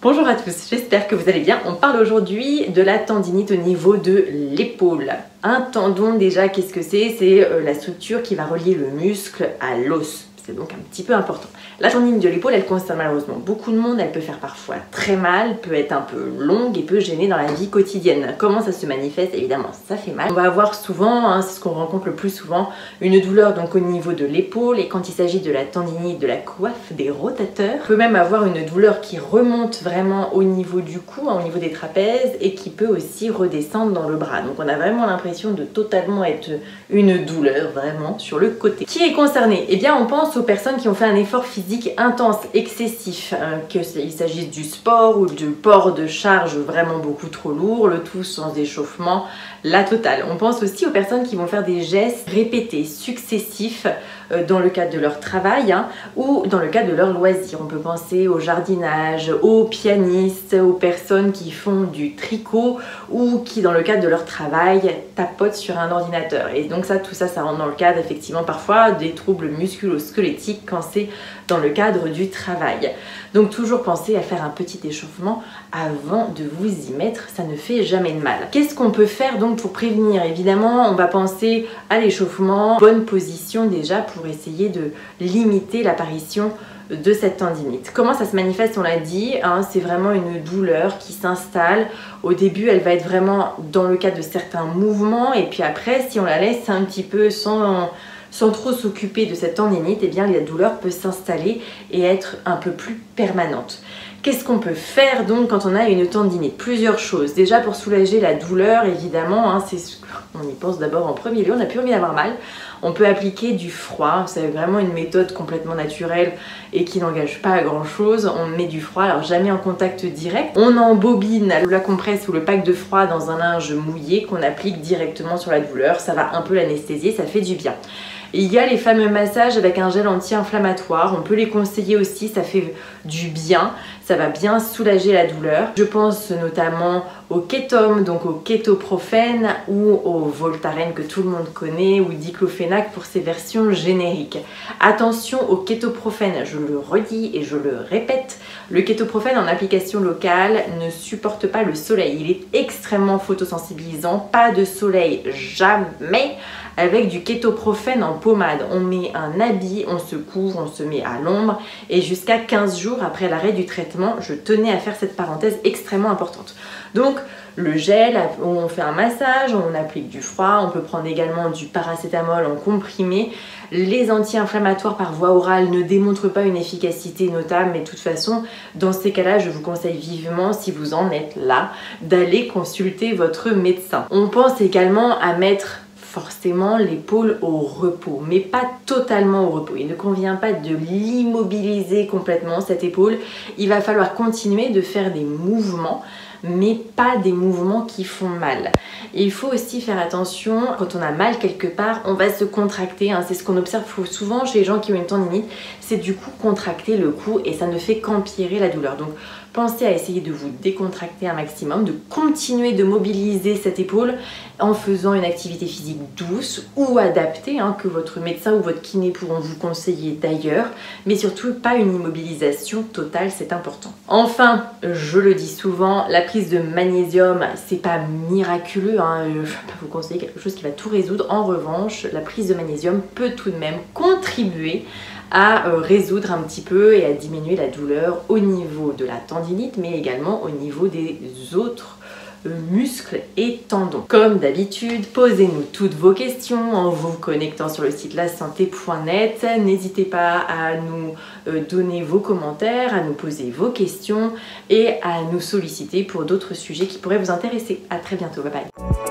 Bonjour à tous, j'espère que vous allez bien. On parle aujourd'hui de la tendinite au niveau de l'épaule. Un tendon déjà, qu'est-ce que c'est? C'est euh, la structure qui va relier le muscle à l'os c'est donc un petit peu important. La tendinite de l'épaule, elle concerne malheureusement beaucoup de monde, elle peut faire parfois très mal, peut être un peu longue et peut gêner dans la vie quotidienne. Comment ça se manifeste? Évidemment, ça fait mal. On va avoir souvent, hein, c'est ce qu'on rencontre le plus souvent, une douleur donc au niveau de l'épaule et quand il s'agit de la tendinite de la coiffe des rotateurs, on peut même avoir une douleur qui remonte vraiment au niveau du cou, hein, au niveau des trapèzes et qui peut aussi redescendre dans le bras. Donc on a vraiment l'impression de totalement être une douleur vraiment sur le côté. Qui est concerné? Eh bien on pense personnes qui ont fait un effort physique intense, excessif, hein, qu'il s'agisse du sport ou du port de charge vraiment beaucoup trop lourd, le tout sans échauffement, la totale. On pense aussi aux personnes qui vont faire des gestes répétés, successifs, dans le cadre de leur travail hein, ou dans le cadre de leur loisir. On peut penser au jardinage, aux pianistes, aux personnes qui font du tricot ou qui dans le cadre de leur travail tapotent sur un ordinateur. Et donc ça, tout ça, ça rentre dans le cadre effectivement parfois des troubles musculo-squelettiques quand c'est dans le cadre du travail. Donc toujours penser à faire un petit échauffement avant de vous y mettre, ça ne fait jamais de mal. Qu'est-ce qu'on peut faire donc pour prévenir? Évidemment, on va penser à l'échauffement, bonne position déjà pour essayer de limiter l'apparition de cette tendinite. Comment ça se manifeste On l'a dit, hein, c'est vraiment une douleur qui s'installe. Au début, elle va être vraiment dans le cadre de certains mouvements et puis après, si on la laisse un petit peu sans trop s'occuper de cette tendinite, eh bien la douleur peut s'installer et être un peu plus permanente. Qu'est-ce qu'on peut faire donc quand on a une tendinite Plusieurs choses. Déjà pour soulager la douleur, évidemment, hein, on y pense d'abord en premier lieu, on n'a plus envie d'avoir mal. On peut appliquer du froid, c'est vraiment une méthode complètement naturelle et qui n'engage pas à grand chose. On met du froid, alors jamais en contact direct. On embobine la compresse ou le pack de froid dans un linge mouillé qu'on applique directement sur la douleur. Ça va un peu l'anesthésier, ça fait du bien. Il y a les fameux massages avec un gel anti-inflammatoire, on peut les conseiller aussi, ça fait du bien, ça va bien soulager la douleur. Je pense notamment au kétome, donc au kétoprophène ou au voltaren que tout le monde connaît ou diclofénac pour ses versions génériques. Attention au kétoprophène, je le redis et je le répète, le kétoprophène en application locale ne supporte pas le soleil, il est extrêmement photosensibilisant, pas de soleil jamais avec du kétoprophène en pommade. On met un habit, on se couvre, on se met à l'ombre et jusqu'à 15 jours après l'arrêt du traitement, je tenais à faire cette parenthèse extrêmement importante. Donc le gel, on fait un massage, on applique du froid, on peut prendre également du paracétamol en comprimé. Les anti-inflammatoires par voie orale ne démontrent pas une efficacité notable, mais de toute façon, dans ces cas-là, je vous conseille vivement, si vous en êtes là, d'aller consulter votre médecin. On pense également à mettre forcément l'épaule au repos, mais pas totalement au repos. Il ne convient pas de l'immobiliser complètement, cette épaule. Il va falloir continuer de faire des mouvements mais pas des mouvements qui font mal. il faut aussi faire attention, quand on a mal quelque part, on va se contracter. Hein. C'est ce qu'on observe souvent chez les gens qui ont une tendinite, c'est du coup contracter le cou et ça ne fait qu'empirer la douleur. Donc pensez à essayer de vous décontracter un maximum, de continuer de mobiliser cette épaule en faisant une activité physique douce ou adaptée, hein, que votre médecin ou votre kiné pourront vous conseiller d'ailleurs, mais surtout pas une immobilisation totale, c'est important. Enfin, je le dis souvent, la prise de magnésium, c'est pas miraculeux, hein, je vais pas vous conseiller quelque chose qui va tout résoudre. En revanche, la prise de magnésium peut tout de même contribuer à euh, résoudre un petit peu et à diminuer la douleur au niveau de la tendinite mais également au niveau des autres euh, muscles et tendons. Comme d'habitude, posez-nous toutes vos questions en vous connectant sur le site lasanté.net. N'hésitez pas à nous euh, donner vos commentaires, à nous poser vos questions et à nous solliciter pour d'autres sujets qui pourraient vous intéresser. A très bientôt, bye bye